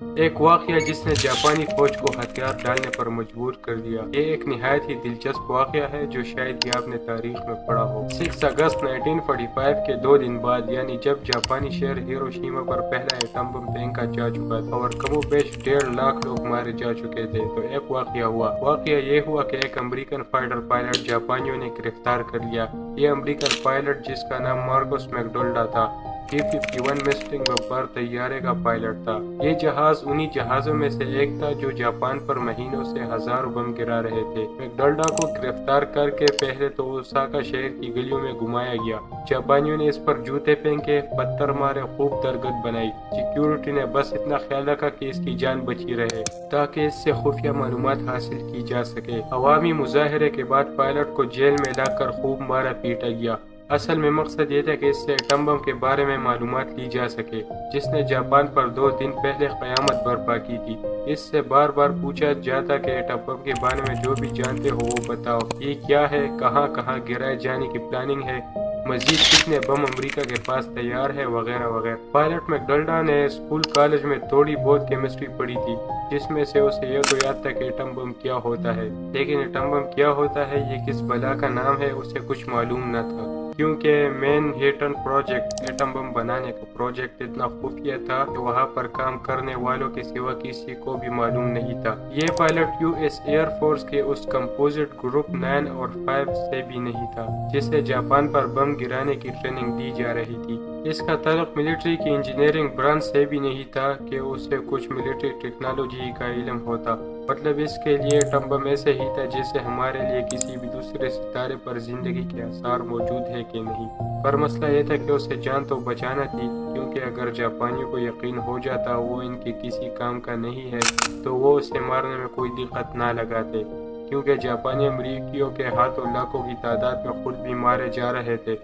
एक वाक़ जिसने जापानी फौज को हथियार डालने पर मजबूर कर दिया। ये एक नहायत ही दिलचस्प वाक़ है जो शायद ही आपने तारीख में पढ़ा हो। 6 अगस्त 1945 के दो दिन बाद, यानी जब जापानी शहर हिरोशिमा पर पहला एटम बम फेंका जा चुका था और कमो बेश डेढ़ लाख लोग मारे जा चुके थे तो एक वाक़ हुआ। वाक़ ये हुआ कि एक अमेरिकन फाइटर पायलट जापानियों ने गिरफ़्तार कर लिया। ये अमेरिकन पायलट, जिसका नाम मार्कोस मैकडोल्डा था वन मिस्टिंग बब्बर तैयारे का पायलट था। ये जहाज़ उन्हीं जहाजों में से एक था जो जापान पर महीनों से हज़ारों बम गिरा रहे थे। मैकडोल्डा को गिरफ़्तार करके पहले तो ओसाका शहर की गलियों में घुमाया गया। जापानियों ने इस पर जूते फेंके पत्थर मारे, खूब दरगत बनाई। सिक्योरिटी ने बस इतना ख्याल रखा की इसकी जान बची रहे, ताकि इससे खुफिया मालूम हासिल की जा सके। अवामी मुजाहरे के बाद पायलट को जेल में लाकर खूब मारा पीटा गया। असल में मकसद ये था कि इससे एटम बम के बारे में मालूम ली जा सके, जिसने जापान पर दो दिन पहले क़यामत बर्पा की थी। इससे बार बार पूछा जाता कि एटम बम के बारे में जो भी जानते हो, वो बताओ। ये क्या है? कहाँ कहाँ गिराए जाने की प्लानिंग है? मजीद कितने बम अमेरिका के पास तैयार है? वगैरह वगैरह। पायलट मैकडल्डा ने स्कूल, कॉलेज में थोड़ी बहुत केमिस्ट्री पढ़ी थी, जिसमें से उसे यह तो याद था कि एटम बम क्या होता है। लेकिन एटम बम क्या होता है? ये किस बला का नाम है? उसे कुछ मालूम न था। क्योंकि Manhattan project atom bomb बनाने का प्रोजेक्ट इतना खुफिया था कि वहाँ पर काम करने वालों के सिवा किसी को भी मालूम नहीं था। ये पायलट यूएस एयरफोर्स के उस कंपोजिट ग्रुप नाइन और फाइव से भी नहीं था, जिसे जापान पर बम गिराने की ट्रेनिंग दी जा रही थी। इसका तल्क मिलिट्री की इंजीनियरिंग ब्रांच से भी नहीं था कि उसे कुछ मिलिट्री टेक्नोलॉजी का इलम होता। मतलब इसके लिए टम्बम ऐसे ही था जैसे हमारे लिए किसी भी दूसरे सितारे पर ज़िंदगी के आसार मौजूद है कि नहीं। पर मसला यह था कि उसे जान तो बचाना थी, क्योंकि अगर जापानियों को यकीन हो जाता वो इनके किसी काम का नहीं है तो वो उसे मारने में कोई दिक्कत ना लगाते। क्योंकि जापानी अमरीकियों के हाथों लाखों की तादाद में खुद भी मारे जा रहे थे,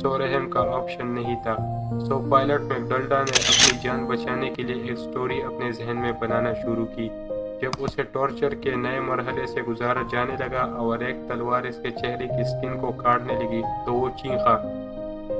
सो रहम का ऑप्शन नहीं था। सो पायलट मैकडल्डा ने अपनी जान बचाने के लिए एक स्टोरी अपने जहन में बनाना शुरू की, जब उसे टॉर्चर के नए मरहले से गुजारा जाने लगा और एक तलवार इसके चेहरे की स्किन को काटने लगी तो वो चीखा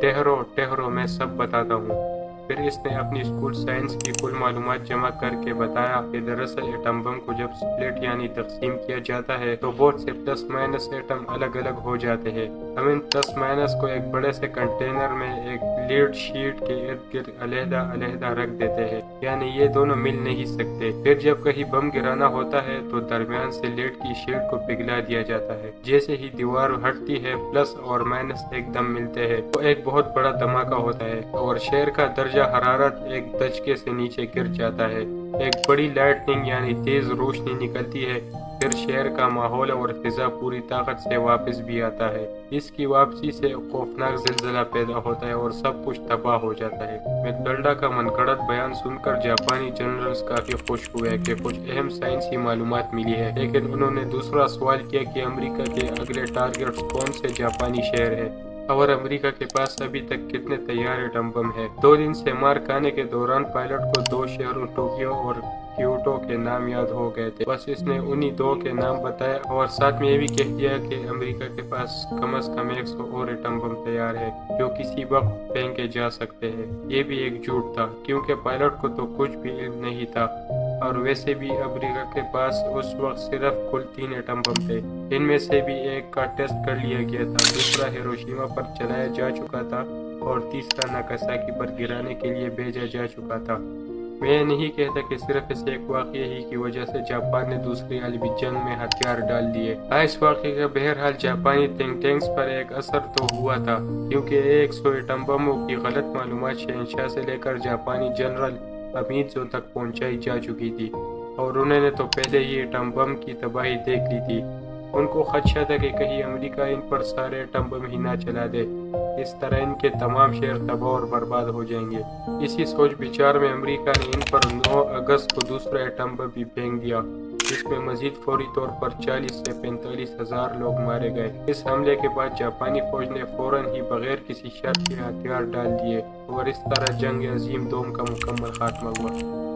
ठहरो ठहरो मैं सब बताता हूँ। फिर इसने अपनी स्कूल साइंस की कुल मालूम जमा करके बताया कि दरअसल एटम बम को जब स्प्लिट यानी तकसीम किया जाता है तो बहुत से प्लस माइनस एटम अलग अलग हो जाते हैं। हम इन प्लस माइनस को एक बड़े से कंटेनर में एक लीड शीट के इर्द गिर्द अलहदा अलहदा रख देते हैं। यानी ये दोनों मिल नहीं सकते। फिर जब कहीं बम गिराना होता है तो दरमियान से लीड की शीट को पिघला दिया जाता है। जैसे ही दीवार हटती है, प्लस और माइनस एकदम मिलते हैं। तो एक बहुत बड़ा धमाका होता है और शेर का दर्जा दर्जा हरारत एक दचके से नीचे गिर जाता है। एक बड़ी लाइटनिंग यानी तेज रोशनी निकलती है। फिर शहर का माहौल और फिजा पूरी ताकत से वापस भी आता है। इसकी वापसी से खौफनाक जिलजिला पैदा होता है और सब कुछ तबाह हो जाता है। मैकडल्डा का मनगढ़ंत बयान सुनकर जापानी जनरल्स काफ़ी खुश हुए कि कुछ अहम साइंसी मालूम मिली है। लेकिन उन्होंने दूसरा सवाल किया कि अमेरिका के अगले टारगेट कौन से जापानी शहर है। और अमेरिका के पास अभी तक कितने तैयार एटम बम है? दो दिन से मार खाने के दौरान पायलट को दो शहरों टोक्यो और क्यूटो के नाम याद हो गए थे। बस इसने उन्हीं दो के नाम बताया और साथ में ये भी कह दिया कि अमेरिका के पास कम अज कम एक सौ और एटम बम तैयार है, जो किसी वक्त फेंके जा सकते हैं। ये भी एक झूठ था, क्योंकि पायलट को तो कुछ भी नहीं था। और वैसे भी अमेरिका के पास उस वक्त सिर्फ़ कुल तीन एटम बम थे। इनमें से भी एक का टेस्ट कर लिया गया था दूसरा हिरोशिमा पर चलाया जा चुका था और तीसरा नाकासाकी पर गिराने के लिए भेजा जा चुका था। मैं नहीं कहता कि सिर्फ़ इस एक वाक्य ही की वजह से जापान ने दूसरी आलमी जंग में हथियार डाल दिए। हाँ, इस वाक्य का बहरहाल जापानी थिंक टैंक्स पर एक असर तो हुआ था क्योंकि एक सौ एटम बमों की गलत मालूम शहनशाह से लेकर जापानी जनरल अमीर तक पहुंचाई जा चुकी थी और उन्होंने तो पहले ही एटम बम की तबाही देख ली थी। उनको खदशा था कि कहीं अमेरिका इन पर सारे एटम बम ही ना चला दे। इस तरह इनके तमाम शहर तबाह और बर्बाद हो जाएँगे। इसी सोच विचार में अमेरिका ने इन पर 9 अगस्त को दूसरा एटम बम भी फेंक दिया, जिसमें मजीद फौरी तौर पर 40 से पैंतालीस हज़ार लोग मारे गए। इस हमले के बाद जापानी फौज ने फ़ौरन ही बगैर किसी शर्त के हथियार डाल दिए और इस तरह जंग अजीम दोम का मुकम्मल खात्मा हुआ।